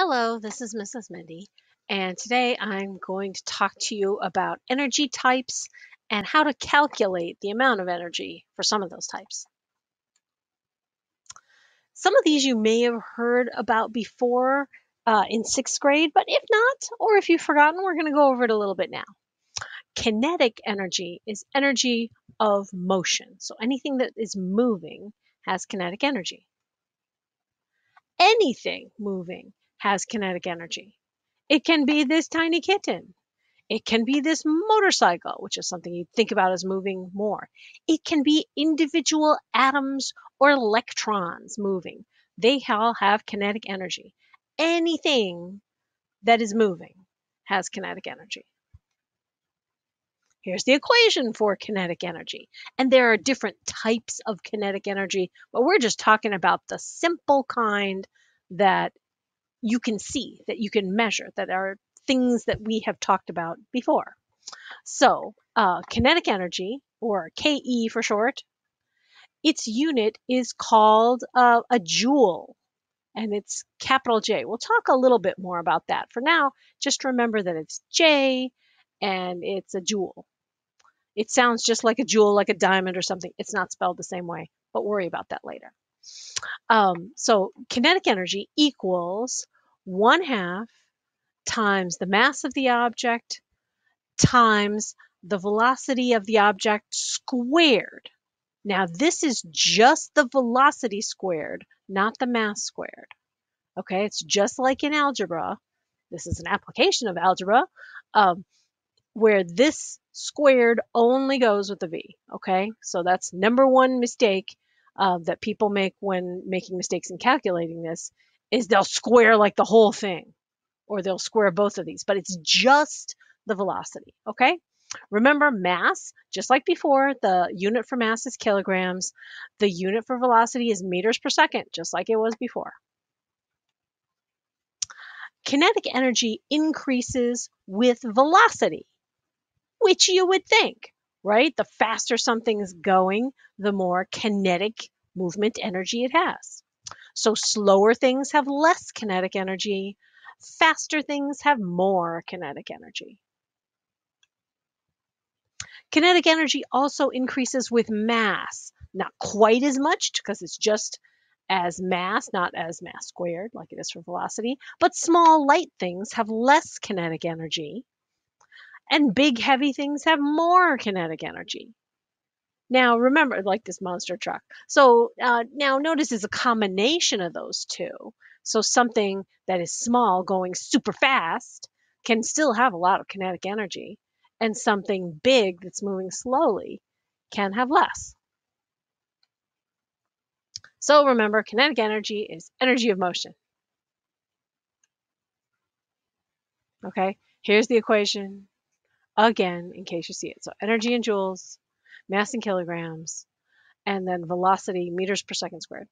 Hello, this is Mrs. Mindy, and today I'm going to talk to you about energy types and how to calculate the amount of energy for some of those types. Some of these you may have heard about before uh, in sixth grade, but if not, or if you've forgotten, we're going to go over it a little bit now. Kinetic energy is energy of motion. So anything that is moving has kinetic energy. Anything moving has kinetic energy. It can be this tiny kitten. It can be this motorcycle, which is something you think about as moving more. It can be individual atoms or electrons moving. They all have kinetic energy. Anything that is moving has kinetic energy. Here's the equation for kinetic energy. And there are different types of kinetic energy, but we're just talking about the simple kind that you can see, that you can measure, that are things that we have talked about before. So, uh, kinetic energy, or KE for short, its unit is called uh, a joule, and it's capital J. We'll talk a little bit more about that. For now, just remember that it's J and it's a joule. It sounds just like a jewel, like a diamond or something. It's not spelled the same way, but worry about that later. Um, so kinetic energy equals one half times the mass of the object times the velocity of the object squared. Now, this is just the velocity squared, not the mass squared. Okay, it's just like in algebra. This is an application of algebra um, where this squared only goes with the v. Okay, so that's number one mistake uh, that people make when making mistakes in calculating this is they'll square like the whole thing or they'll square both of these, but it's just the velocity, okay? Remember mass, just like before, the unit for mass is kilograms. The unit for velocity is meters per second, just like it was before. Kinetic energy increases with velocity, which you would think, right? The faster something's going, the more kinetic movement energy it has. So slower things have less kinetic energy, faster things have more kinetic energy. Kinetic energy also increases with mass, not quite as much because it's just as mass, not as mass squared like it is for velocity, but small light things have less kinetic energy and big heavy things have more kinetic energy. Now, remember, like this monster truck. So uh, now notice it's a combination of those two. So something that is small going super fast can still have a lot of kinetic energy, and something big that's moving slowly can have less. So remember, kinetic energy is energy of motion. Okay, here's the equation again in case you see it. So energy in joules mass in kilograms, and then velocity meters per second squared.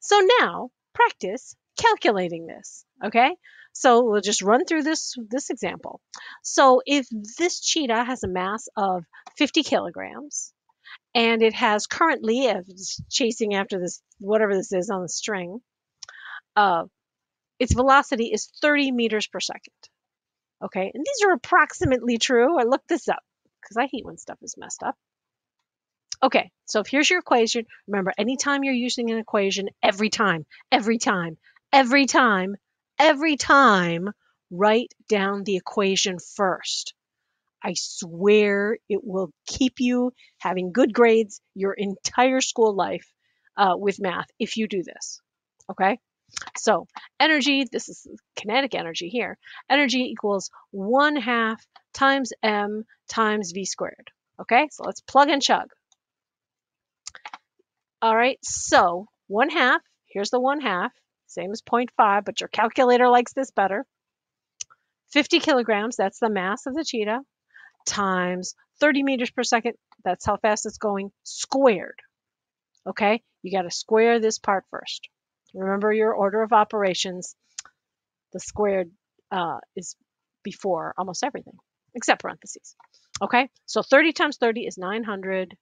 So now practice calculating this, okay? So we'll just run through this, this example. So if this cheetah has a mass of 50 kilograms, and it has currently, uh, chasing after this, whatever this is on the string, uh, its velocity is 30 meters per second. Okay, and these are approximately true. I looked this up because I hate when stuff is messed up. Okay, so if here's your equation, remember anytime you're using an equation, every time, every time, every time, every time, write down the equation first. I swear it will keep you having good grades your entire school life uh, with math if you do this. Okay? So energy, this is kinetic energy here. Energy equals 1 half times m times v squared. Okay, so let's plug and chug. All right, so 1 half, here's the 1 half, same as 0.5, but your calculator likes this better. 50 kilograms, that's the mass of the cheetah, times 30 meters per second, that's how fast it's going, squared. Okay, you got to square this part first. Remember your order of operations. The squared uh, is before almost everything, except parentheses. Okay, so 30 times 30 is 900.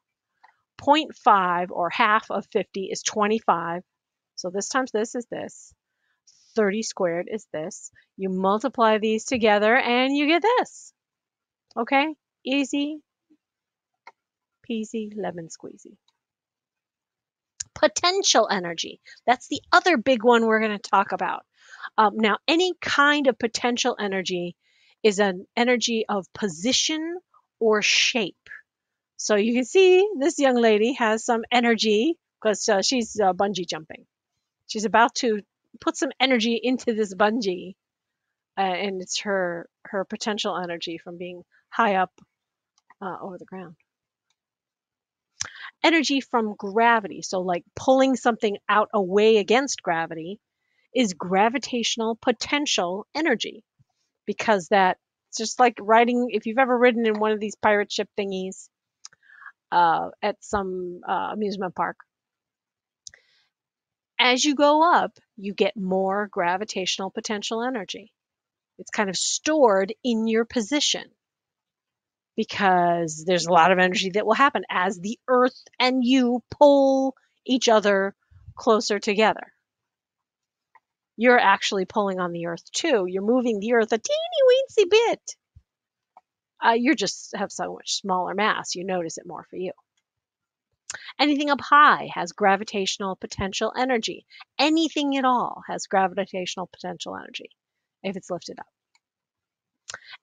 0.5 or half of 50 is 25. So this times this is this. 30 squared is this. You multiply these together and you get this. Okay? Easy peasy lemon squeezy. Potential energy. That's the other big one we're going to talk about. Um, now, any kind of potential energy is an energy of position or shape. So you can see this young lady has some energy because uh, she's uh, bungee jumping. She's about to put some energy into this bungee, uh, and it's her her potential energy from being high up uh, over the ground. Energy from gravity, so like pulling something out away against gravity, is gravitational potential energy because that it's just like riding if you've ever ridden in one of these pirate ship thingies uh, at some uh, amusement park as you go up you get more gravitational potential energy. It's kind of stored in your position because there's a lot of energy that will happen as the earth and you pull each other closer together you're actually pulling on the earth too. You're moving the earth a teeny weensy bit. Uh, you just have so much smaller mass, you notice it more for you. Anything up high has gravitational potential energy. Anything at all has gravitational potential energy if it's lifted up.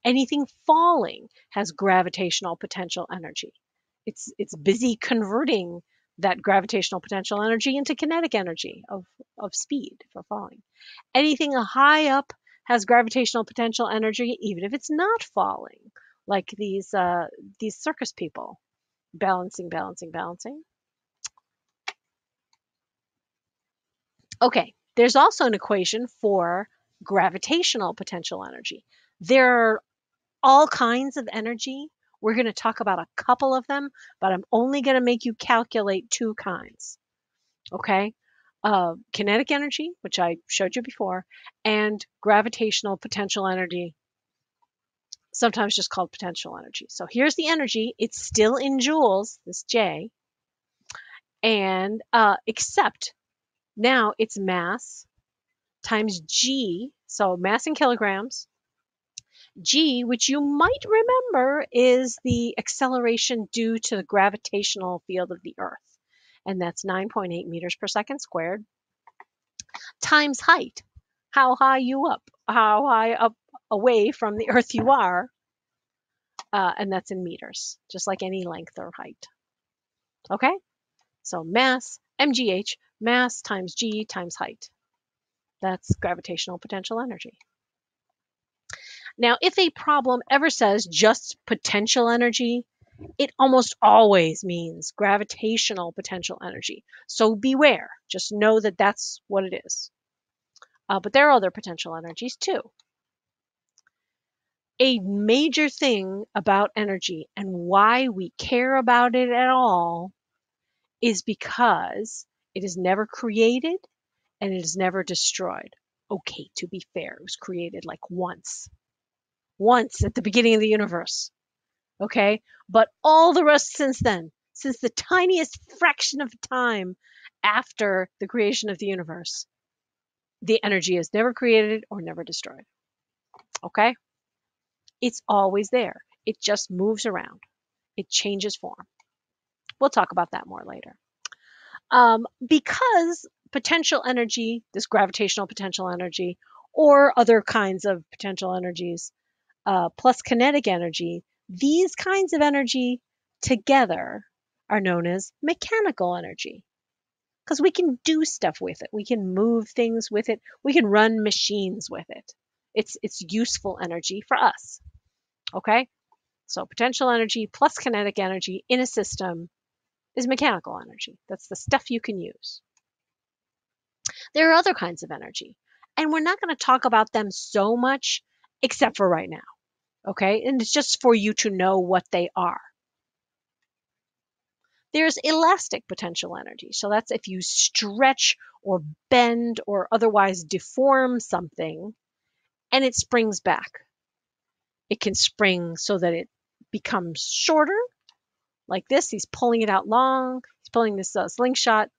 Anything falling has gravitational potential energy. It's, it's busy converting that gravitational potential energy into kinetic energy of, of speed for falling. Anything high up has gravitational potential energy, even if it's not falling, like these uh, these circus people, balancing, balancing, balancing. Okay, there's also an equation for gravitational potential energy. There are all kinds of energy we're going to talk about a couple of them, but I'm only going to make you calculate two kinds. Okay? Uh, kinetic energy, which I showed you before, and gravitational potential energy, sometimes just called potential energy. So here's the energy. It's still in joules, this J, and uh, except now it's mass times G, so mass in kilograms, G, which you might remember is the acceleration due to the gravitational field of the Earth. And that's 9.8 meters per second squared times height. How high you up, how high up away from the Earth you are. Uh, and that's in meters, just like any length or height. Okay? So mass, mgh, mass times g times height. That's gravitational potential energy. Now, if a problem ever says just potential energy, it almost always means gravitational potential energy. So beware. Just know that that's what it is. Uh, but there are other potential energies too. A major thing about energy and why we care about it at all is because it is never created and it is never destroyed. Okay, to be fair, it was created like once once at the beginning of the universe. Okay? But all the rest since then, since the tiniest fraction of time after the creation of the universe, the energy is never created or never destroyed. Okay? It's always there. It just moves around. It changes form. We'll talk about that more later. Um, because potential energy, this gravitational potential energy, or other kinds of potential energies, uh, plus kinetic energy, these kinds of energy together are known as mechanical energy because we can do stuff with it. We can move things with it. We can run machines with it. It's it's useful energy for us. Okay? So potential energy plus kinetic energy in a system is mechanical energy. That's the stuff you can use. There are other kinds of energy, and we're not going to talk about them so much except for right now. Okay, and it's just for you to know what they are. There's elastic potential energy. So that's if you stretch or bend or otherwise deform something and it springs back. It can spring so that it becomes shorter, like this. He's pulling it out long. He's pulling this uh, slingshot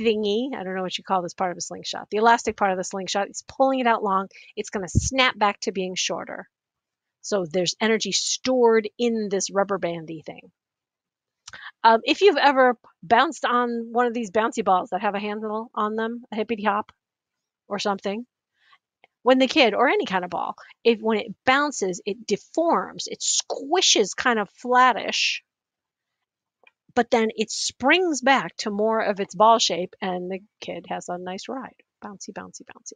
thingy, I don't know what you call this part of a slingshot, the elastic part of the slingshot, it's pulling it out long. It's going to snap back to being shorter. So there's energy stored in this rubber bandy thing. Um, if you've ever bounced on one of these bouncy balls that have a handle on them, a hippity hop or something, when the kid or any kind of ball, if when it bounces, it deforms, it squishes kind of flattish, but then it springs back to more of its ball shape, and the kid has a nice ride. Bouncy, bouncy, bouncy.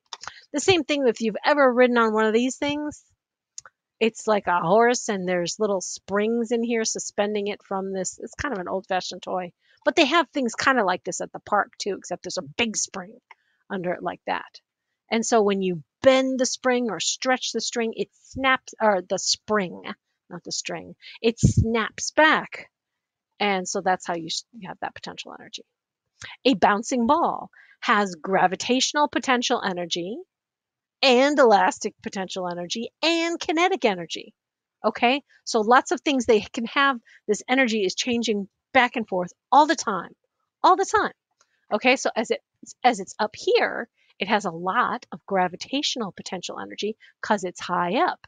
The same thing if you've ever ridden on one of these things, it's like a horse and there's little springs in here suspending it from this it's kind of an old fashioned toy. But they have things kind of like this at the park too except there's a big spring under it like that. And so when you bend the spring or stretch the string it snaps or the spring not the string it snaps back. And so that's how you have that potential energy. A bouncing ball has gravitational potential energy and elastic potential energy and kinetic energy. Okay, so lots of things they can have. This energy is changing back and forth all the time, all the time. Okay, so as it as it's up here, it has a lot of gravitational potential energy because it's high up.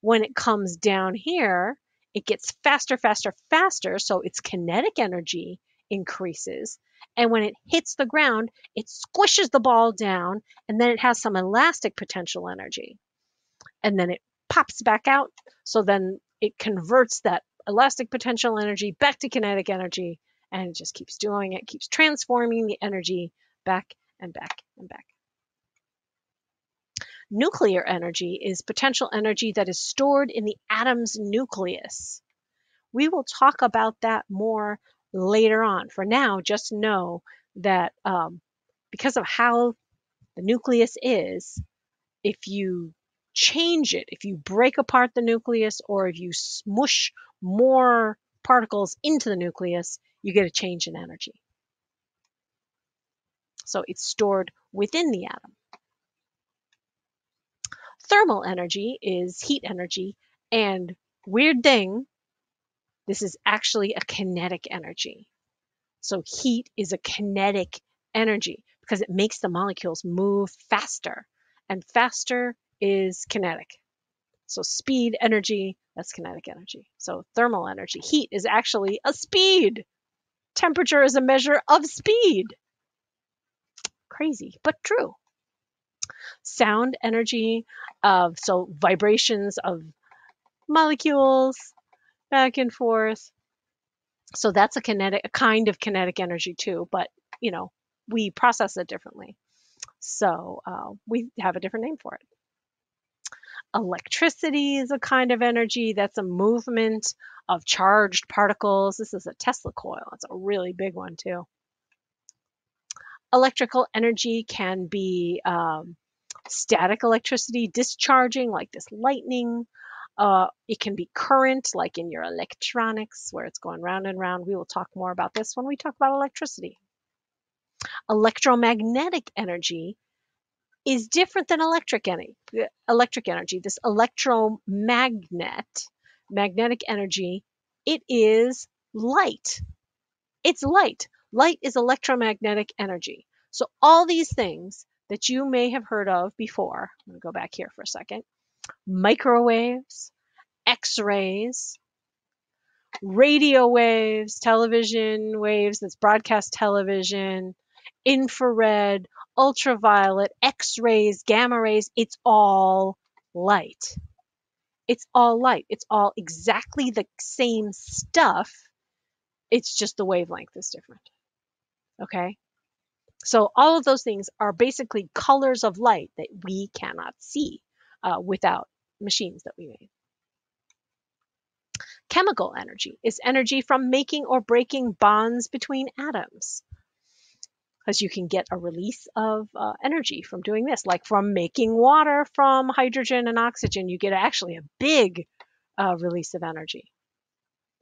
When it comes down here, it gets faster, faster, faster. So its kinetic energy increases. And when it hits the ground, it squishes the ball down and then it has some elastic potential energy. And then it pops back out. So then it converts that elastic potential energy back to kinetic energy and it just keeps doing it, keeps transforming the energy back and back and back. Nuclear energy is potential energy that is stored in the atom's nucleus. We will talk about that more later on. For now, just know that um, because of how the nucleus is, if you change it, if you break apart the nucleus or if you smush more particles into the nucleus, you get a change in energy. So it's stored within the atom. Thermal energy is heat energy, and weird thing, this is actually a kinetic energy. So heat is a kinetic energy because it makes the molecules move faster, and faster is kinetic. So speed, energy, that's kinetic energy. So thermal energy, heat is actually a speed. Temperature is a measure of speed. Crazy, but true. Sound energy of so vibrations of molecules, back and forth. So that's a kinetic, a kind of kinetic energy too, but you know, we process it differently. So uh, we have a different name for it. Electricity is a kind of energy that's a movement of charged particles. This is a Tesla coil. It's a really big one too. Electrical energy can be um, static electricity discharging like this lightning uh, it can be current, like in your electronics, where it's going round and round. We will talk more about this when we talk about electricity. Electromagnetic energy is different than electric energy. Electric energy, this electromagnet, magnetic energy, it is light. It's light. Light is electromagnetic energy. So all these things that you may have heard of before, I'm going to go back here for a second microwaves, X rays, radio waves, television waves, that's broadcast television, infrared, ultraviolet, X rays, gamma rays, it's all light. It's all light. It's all exactly the same stuff. It's just the wavelength is different. Okay? So all of those things are basically colors of light that we cannot see uh, without machines that we made. Chemical energy is energy from making or breaking bonds between atoms. Because you can get a release of uh, energy from doing this, like from making water from hydrogen and oxygen, you get actually a big uh, release of energy.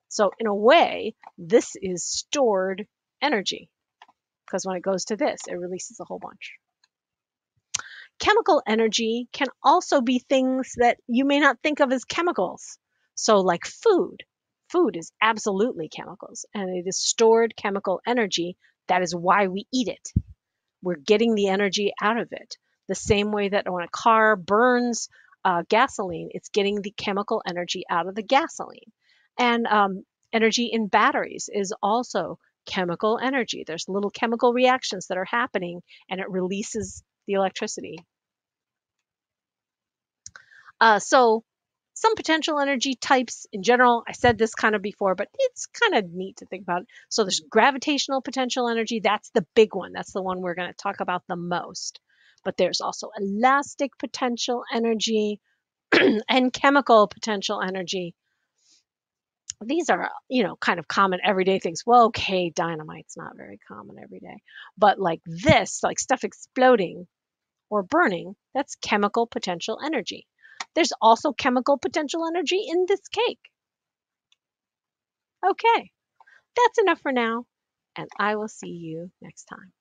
So, in a way, this is stored energy because when it goes to this, it releases a whole bunch. Chemical energy can also be things that you may not think of as chemicals. So, like food. Food is absolutely chemicals, and it is stored chemical energy That is why we eat it. We're getting the energy out of it. The same way that when a car burns uh, gasoline, it's getting the chemical energy out of the gasoline. And um, energy in batteries is also chemical energy. There's little chemical reactions that are happening and it releases the electricity. Uh, so some potential energy types in general, I said this kind of before, but it's kind of neat to think about. So there's gravitational potential energy. That's the big one. That's the one we're going to talk about the most. But there's also elastic potential energy and chemical potential energy these are you know kind of common everyday things well okay dynamite's not very common every day but like this like stuff exploding or burning that's chemical potential energy. There's also chemical potential energy in this cake. Okay that's enough for now and i will see you next time